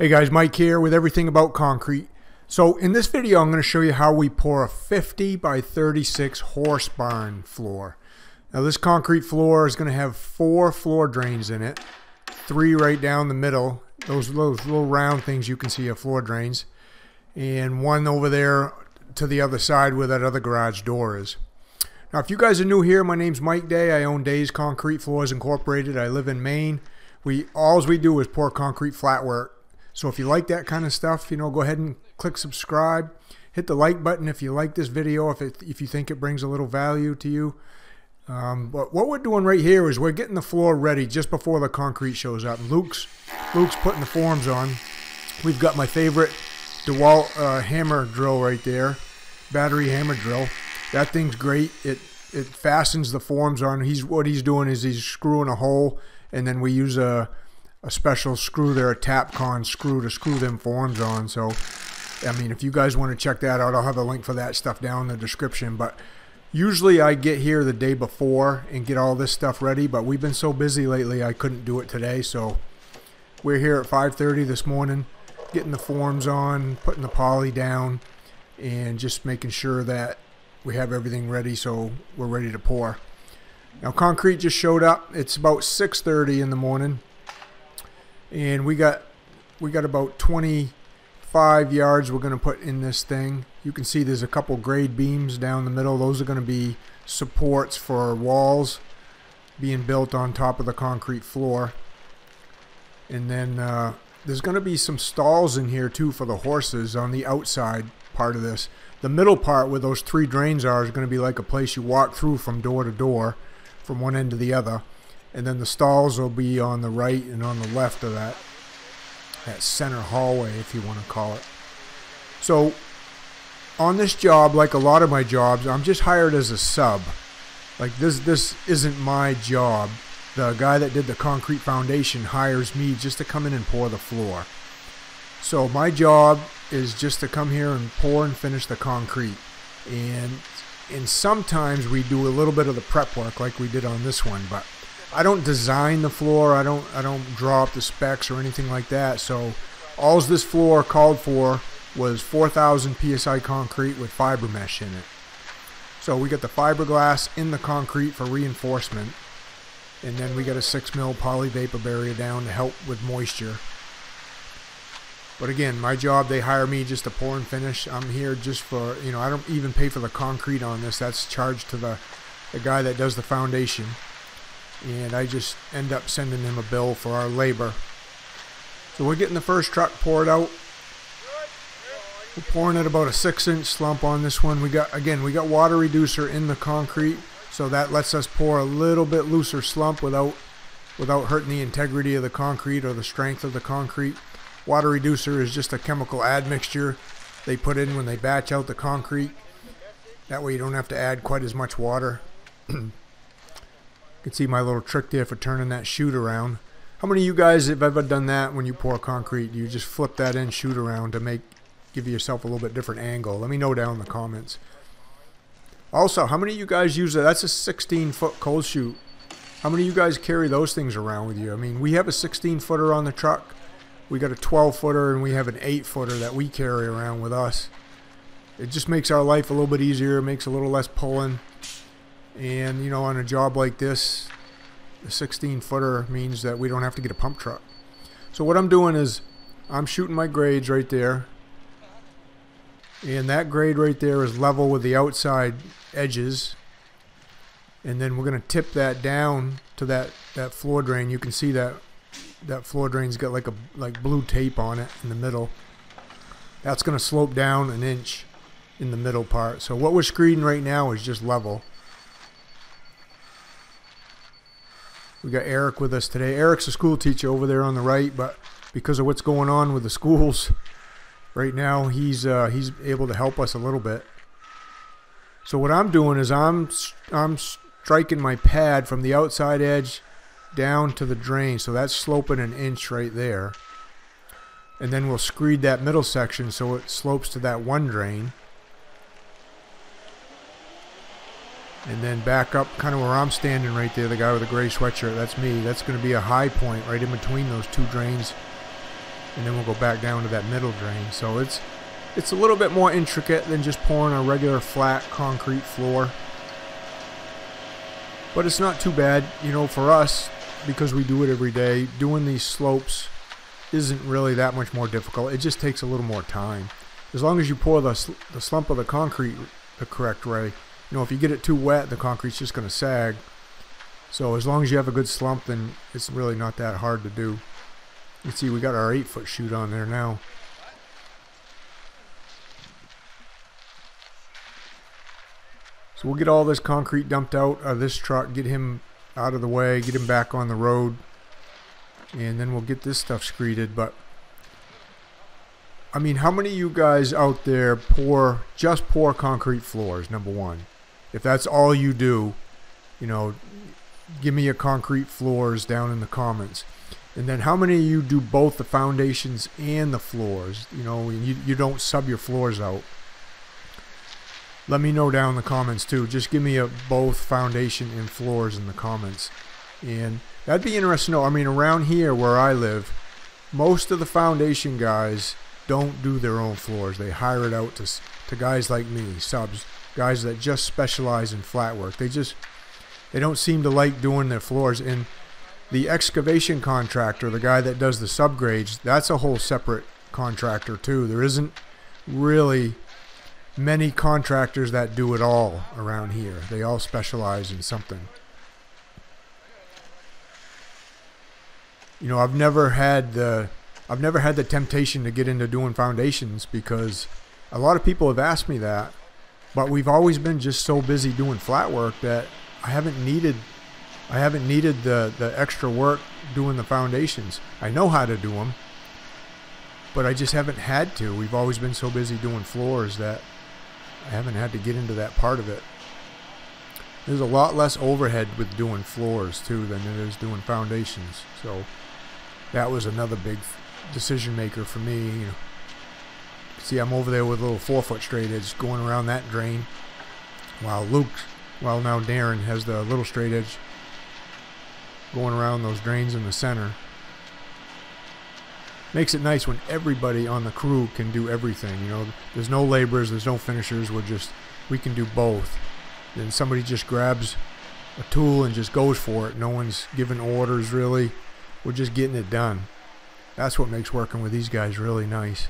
Hey guys, Mike here with everything about concrete. So in this video I'm going to show you how we pour a 50 by 36 horse barn floor. Now this concrete floor is going to have four floor drains in it, three right down the middle, those, those little round things you can see are floor drains, and one over there to the other side where that other garage door is. Now if you guys are new here, my name's Mike Day. I own Days Concrete Floors Incorporated. I live in Maine. We All we do is pour concrete flat work so if you like that kind of stuff, you know, go ahead and click subscribe. Hit the like button if you like this video, if, it, if you think it brings a little value to you. Um, but what we're doing right here is we're getting the floor ready just before the concrete shows up. Luke's, Luke's putting the forms on. We've got my favorite DeWalt uh, hammer drill right there, battery hammer drill. That thing's great. It it fastens the forms on. He's what he's doing is he's screwing a hole, and then we use a a special screw there, a Tapcon screw to screw them forms on. So, I mean, if you guys want to check that out, I'll have a link for that stuff down in the description. But usually I get here the day before and get all this stuff ready, but we've been so busy lately I couldn't do it today. So we're here at 5.30 this morning, getting the forms on, putting the poly down, and just making sure that we have everything ready so we're ready to pour. Now concrete just showed up. It's about 6.30 in the morning and we got we got about 25 yards we're going to put in this thing. You can see there's a couple grade beams down the middle. Those are going to be supports for walls being built on top of the concrete floor. And then uh, there's going to be some stalls in here too for the horses on the outside part of this. The middle part where those three drains are is going to be like a place you walk through from door to door from one end to the other and then the stalls will be on the right and on the left of that that center hallway if you want to call it. So on this job like a lot of my jobs I'm just hired as a sub. Like this this isn't my job. The guy that did the concrete foundation hires me just to come in and pour the floor. So my job is just to come here and pour and finish the concrete. And and sometimes we do a little bit of the prep work like we did on this one but I don't design the floor. I don't I don't draw up the specs or anything like that. So all this floor called for was 4,000 psi concrete with fiber mesh in it. So we got the fiberglass in the concrete for reinforcement, and then we got a six mil poly vapor barrier down to help with moisture. But again, my job, they hire me just to pour and finish. I'm here just for, you know, I don't even pay for the concrete on this. That's charged to the, the guy that does the foundation and I just end up sending him a bill for our labor. So we're getting the first truck poured out. We're pouring at about a six inch slump on this one. We got again we got water reducer in the concrete, so that lets us pour a little bit looser slump without without hurting the integrity of the concrete or the strength of the concrete. Water reducer is just a chemical admixture they put in when they batch out the concrete. That way you don't have to add quite as much water. can see my little trick there for turning that chute around. How many of you guys have ever done that when you pour concrete? You just flip that in chute around to make give yourself a little bit different angle. Let me know down in the comments. Also, how many of you guys use that? That's a 16 foot cold chute. How many of you guys carry those things around with you? I mean, we have a 16 footer on the truck. We got a 12 footer and we have an 8 footer that we carry around with us. It just makes our life a little bit easier, makes a little less pulling. And, you know, on a job like this, a 16 footer means that we don't have to get a pump truck. So what I'm doing is I'm shooting my grades right there. And that grade right there is level with the outside edges. And then we're going to tip that down to that, that floor drain. You can see that that floor drain's got like a like blue tape on it in the middle. That's going to slope down an inch in the middle part. So what we're screeding right now is just level. We got Eric with us today. Eric's a school teacher over there on the right, but because of what's going on with the schools right now, he's uh, he's able to help us a little bit. So what I'm doing is I'm I'm striking my pad from the outside edge down to the drain, so that's sloping an inch right there. And then we'll screed that middle section so it slopes to that one drain. And then back up kind of where I'm standing right there, the guy with the gray sweatshirt, that's me. That's going to be a high point right in between those two drains. and then we'll go back down to that middle drain. So it's it's a little bit more intricate than just pouring a regular flat concrete floor. But it's not too bad, you know, for us, because we do it every day, doing these slopes isn't really that much more difficult. It just takes a little more time. As long as you pour the, the slump of the concrete the correct way, you know, if you get it too wet, the concrete's just going to sag. So as long as you have a good slump, then it's really not that hard to do. You see, we got our 8-foot chute on there now. So we'll get all this concrete dumped out of this truck, get him out of the way, get him back on the road, and then we'll get this stuff screeded. But I mean, how many of you guys out there pour just pour concrete floors? Number one, if that's all you do, you know, give me your concrete floors down in the comments. And then how many of you do both the foundations and the floors? You know, you, you don't sub your floors out let me know down in the comments too. Just give me a both foundation and floors in the comments. And that'd be interesting to know. I mean, around here where I live, most of the foundation guys don't do their own floors. They hire it out to, to guys like me, subs, guys that just specialize in flat work. They just, they don't seem to like doing their floors. And the excavation contractor, the guy that does the subgrades, that's a whole separate contractor too. There isn't really many contractors that do it all around here. They all specialize in something. You know, I've never had the I've never had the temptation to get into doing foundations because a lot of people have asked me that, but we've always been just so busy doing flat work that I haven't needed I haven't needed the the extra work doing the foundations. I know how to do them, but I just haven't had to. We've always been so busy doing floors that I haven't had to get into that part of it. There's a lot less overhead with doing floors too than it is doing foundations. So that was another big decision maker for me. You know, see, I'm over there with a little four foot straight edge going around that drain, while Luke, while now Darren has the little straight edge going around those drains in the center makes it nice when everybody on the crew can do everything. You know, there's no laborers, there's no finishers. We're just we can do both. Then somebody just grabs a tool and just goes for it. No one's giving orders really. We're just getting it done. That's what makes working with these guys really nice.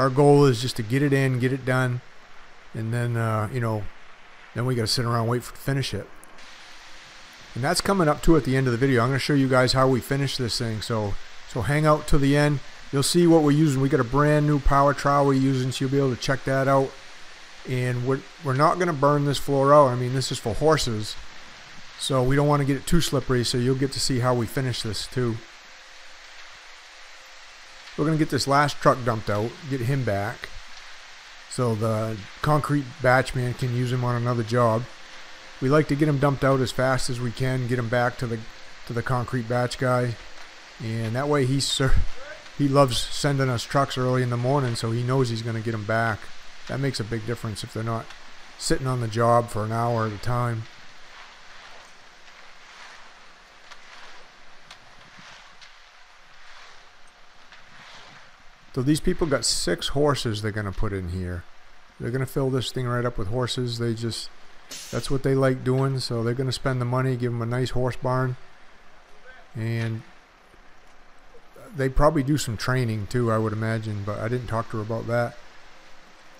Our goal is just to get it in, get it done, and then uh, you know, then we got to sit around and wait for to finish it. And that's coming up too at the end of the video. I'm going to show you guys how we finish this thing. So, so hang out to the end. You'll see what we're using. We got a brand new power trowel we're using, so you'll be able to check that out. And we're, we're not going to burn this floor out. I mean, this is for horses. So we don't want to get it too slippery, so you'll get to see how we finish this too. We're going to get this last truck dumped out, get him back. So the concrete batch man can use him on another job we like to get him dumped out as fast as we can, get him back to the to the concrete batch guy, and that way he's he loves sending us trucks early in the morning, so he knows he's going to get them back. That makes a big difference if they're not sitting on the job for an hour at a time. So these people got six horses they're going to put in here. They're going to fill this thing right up with horses. They just that's what they like doing. So they're going to spend the money give them a nice horse barn. And they probably do some training too I would imagine but I didn't talk to her about that.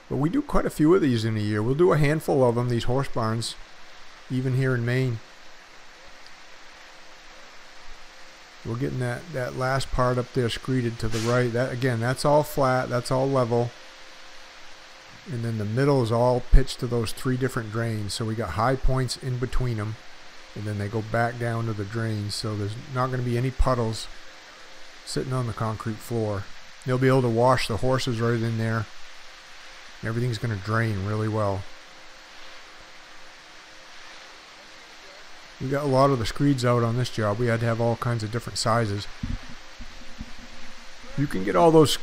But we do quite a few of these in a year. We'll do a handful of them these horse barns even here in Maine we're getting that that last part up there screeded to the right. That again that's all flat. That's all level. And then the middle is all pitched to those three different drains so we got high points in between them and then they go back down to the drains. So there's not going to be any puddles sitting on the concrete floor. They'll be able to wash the horses right in there. Everything's going to drain really well we got a lot of the screeds out on this job we had to have all kinds of different sizes you can get all those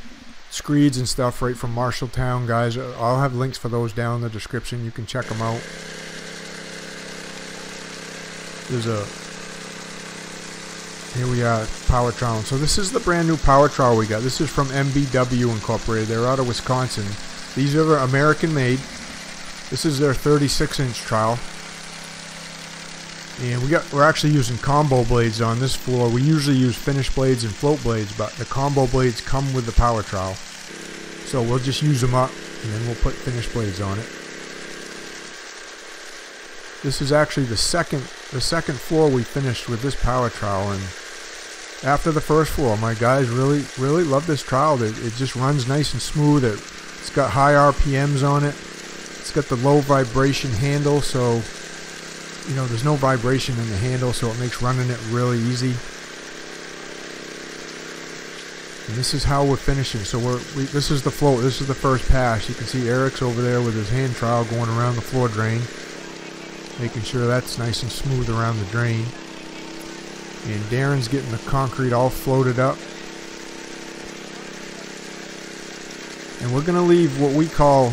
screeds and stuff right from Marshalltown, guys. I'll have links for those down in the description. You can check them out. There's a Here we are, power trowel. So this is the brand new power trowel we got. This is from MBW Incorporated. They're out of Wisconsin. These are American made. This is their 36 inch trowel. And we got we're actually using combo blades on this floor. We usually use finish blades and float blades, but the combo blades come with the power trowel. So we'll just use them up and then we'll put finish blades on it. This is actually the second the second floor we finished with this power trowel and after the first floor my guys really really love this trowel it, it just runs nice and smooth it, it's got high RPMs on it it's got the low vibration handle so you know, there's no vibration in the handle, so it makes running it really easy. And this is how we're finishing. So we're, we, this is the float. This is the first pass. You can see Eric's over there with his hand trowel going around the floor drain, making sure that's nice and smooth around the drain. And Darren's getting the concrete all floated up. And we're going to leave what we call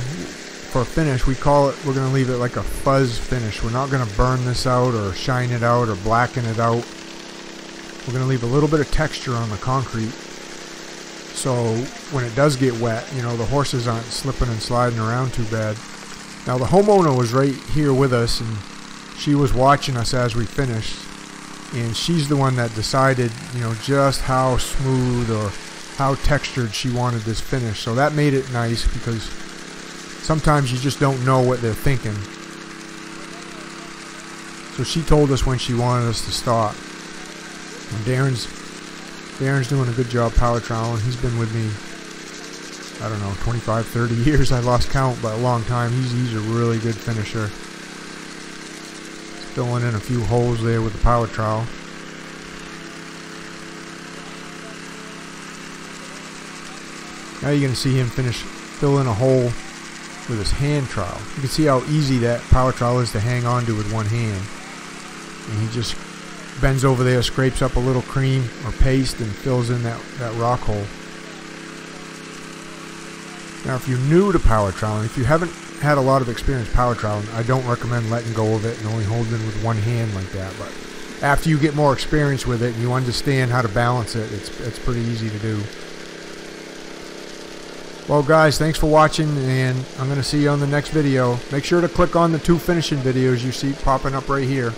for a finish, we call it, we're going to leave it like a fuzz finish. We're not going to burn this out or shine it out or blacken it out. We're going to leave a little bit of texture on the concrete. So when it does get wet, you know, the horses aren't slipping and sliding around too bad. Now the homeowner was right here with us and she was watching us as we finished. And she's the one that decided, you know, just how smooth or how textured she wanted this finish. So that made it nice because sometimes you just don't know what they're thinking. So she told us when she wanted us to stop. And Darren's Darren's doing a good job power troweling. He's been with me, I don't know, 25, 30 years. I lost count by a long time. He's, he's a really good finisher. Filling in a few holes there with the power trowel. Now you're going to see him finish, fill in a hole with his hand trowel. You can see how easy that power trowel is to hang on to with one hand. And he just bends over there, scrapes up a little cream or paste and fills in that, that rock hole. Now if you're new to power troweling, if you haven't had a lot of experience power troweling, I don't recommend letting go of it and only holding it with one hand like that. But after you get more experience with it and you understand how to balance it, it's, it's pretty easy to do. Well guys, thanks for watching and I'm going to see you on the next video. Make sure to click on the two finishing videos you see popping up right here.